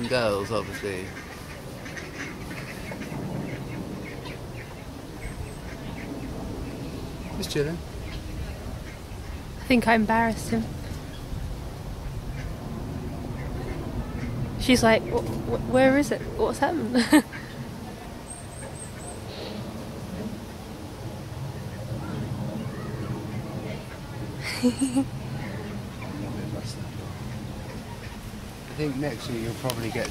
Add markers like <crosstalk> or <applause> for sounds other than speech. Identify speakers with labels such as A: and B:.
A: and girls, obviously. Just chilling.
B: I think I embarrassed him. She's like, "Wh- wh- where is it? What's happened? <laughs>
A: I think next year you'll probably get